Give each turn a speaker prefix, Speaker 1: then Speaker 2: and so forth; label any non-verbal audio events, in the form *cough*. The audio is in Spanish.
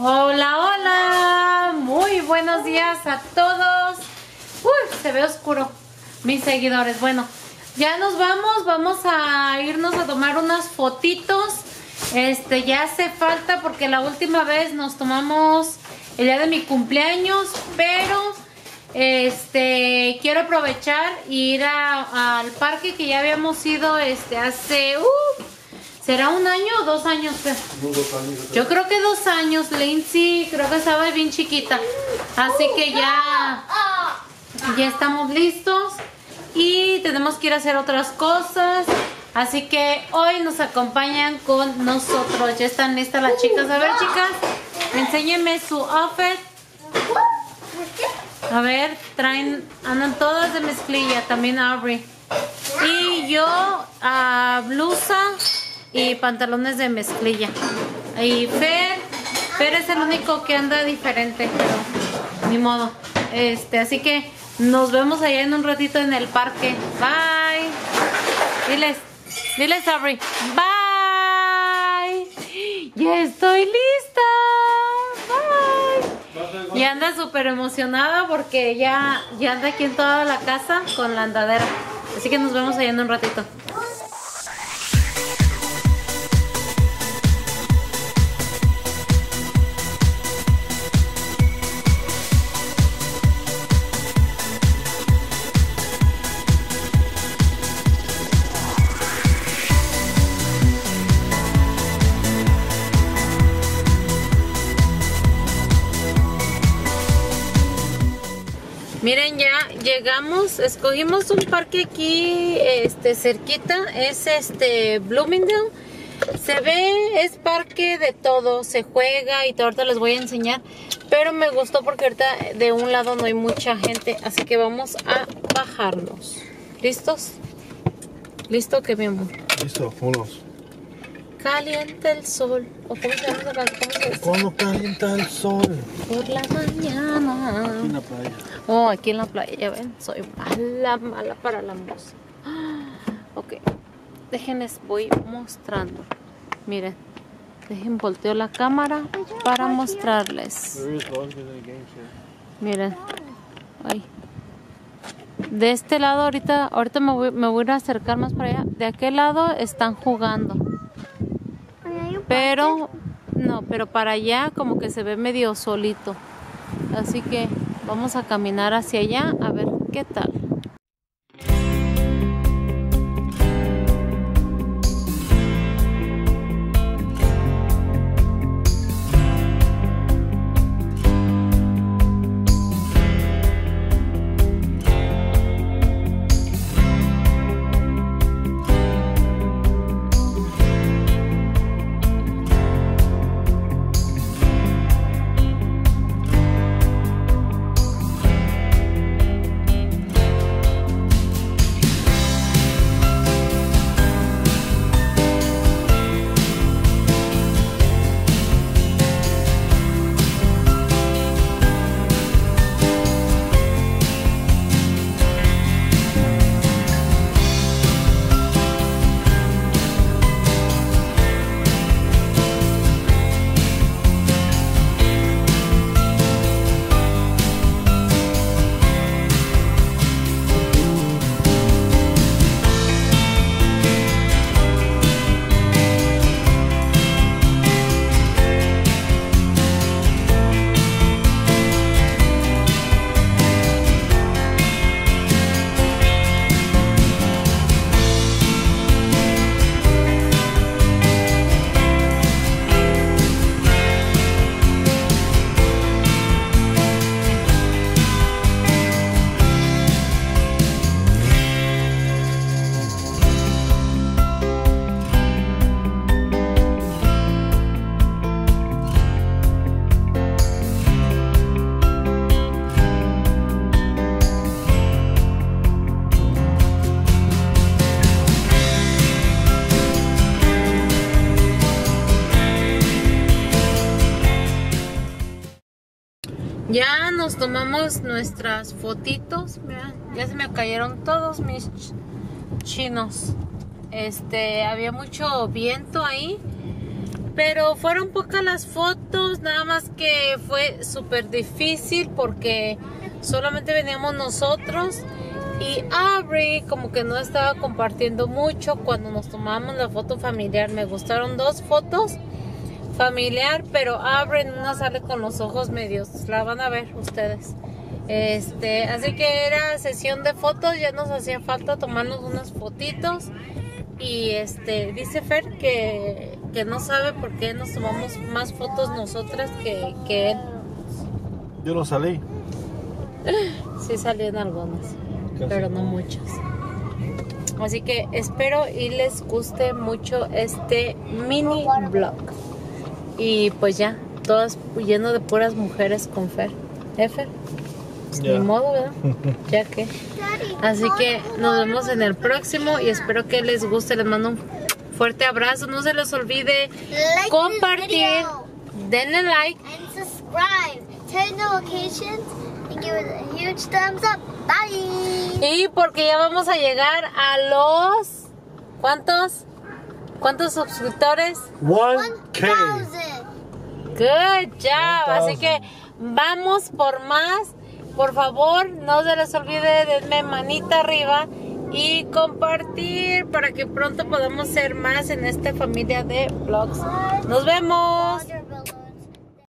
Speaker 1: Hola, hola, muy buenos días a todos. Uy, se ve oscuro, mis seguidores. Bueno, ya nos vamos, vamos a irnos a tomar unas fotitos. Este, ya hace falta porque la última vez nos tomamos el día de mi cumpleaños, pero este, quiero aprovechar y ir al parque que ya habíamos ido este, hace... Uh, será un año o dos años Fer? yo creo que dos años Lindsay. Creo que estaba bien chiquita. Así que ya ya estamos listos y tenemos que ir a hacer otras cosas. Así que hoy nos acompañan con nosotros. Ya están listas las chicas. A ver chicas enséñenme su outfit. A ver, traen, andan todas de mezclilla, también Aubrey. Y yo, ah, blusa y pantalones de mezclilla. Y Fer, Fer es el único que anda diferente, pero ni modo. Este, así que nos vemos allá en un ratito en el parque. Bye. Diles, diles Aubrey. Bye. Ya estoy lista. Bye. Y anda súper emocionada porque ya, ya anda aquí en toda la casa con la andadera. Así que nos vemos allá en un ratito. Llegamos, escogimos un parque aquí, este, cerquita, es este Bloomingdale. Se ve, es parque de todo, se juega y todo, ahorita les voy a enseñar. Pero me gustó porque ahorita de un lado no hay mucha gente, así que vamos a bajarnos. ¿Listos? ¿Listo que mi amor?
Speaker 2: Listo, vámonos.
Speaker 1: Calienta el sol. ¿O cómo se llama esa canción? ¿Cómo se dice?
Speaker 2: Cuando calienta el sol.
Speaker 1: Por la mañana.
Speaker 2: En la playa.
Speaker 1: Oh, aquí en la playa, ya ven, soy mala, mala para la música. *gasps* Ok, déjenles, voy mostrando. Miren, dejen volteo la cámara para mostrarles. Miren, ay. De este lado ahorita, ahorita me voy, me voy a acercar más para allá. De aquel lado están jugando. Pero, no, pero para allá como que se ve medio solito. Así que vamos a caminar hacia allá a ver qué tal. Ya nos tomamos nuestras fotitos. Ya se me cayeron todos mis ch- chinos. Este, había mucho viento ahí. Pero fueron pocas las fotos, nada más que fue súper difícil porque solamente veníamos nosotros y Aubrey como que no estaba compartiendo mucho cuando nos tomamos la foto familiar. Me gustaron dos fotos familiar, pero Aubrey no sale con los ojos medios. La van a ver ustedes. Este, así que era sesión de fotos, ya nos hacía falta tomarnos unas fotitos. Y este, dice Fer que, que no sabe por qué nos tomamos más fotos nosotras que, que él.
Speaker 2: Yo no salí. *laughs*
Speaker 1: Sí salieron algunas,
Speaker 2: Casi
Speaker 1: pero no
Speaker 2: no.
Speaker 1: muchas. Así que espero y les guste mucho este mini vlog. Y pues ya, todas lleno de puras mujeres con Fer. ¿Eh, Fer?
Speaker 2: Ya.
Speaker 1: Ni modo, ¿verdad? *laughs* ya que. Así que nos vemos en el próximo y espero que les guste. Les mando un fuerte abrazo. No se les olvide
Speaker 3: Like
Speaker 1: compartir, denle like.
Speaker 3: and subscribe. Turn notifications and give it a huge thumbs up. Bye.
Speaker 1: Y porque ya vamos a llegar a los... ¿Cuántos? ¿Cuántos suscriptores?
Speaker 2: 1K.
Speaker 3: 1000.
Speaker 1: Good job. Así
Speaker 2: 1000.
Speaker 1: que vamos por más. Por favor, no se les olvide denme manita arriba y compartir para que pronto podamos ser más en esta familia de vlogs. Nos vemos.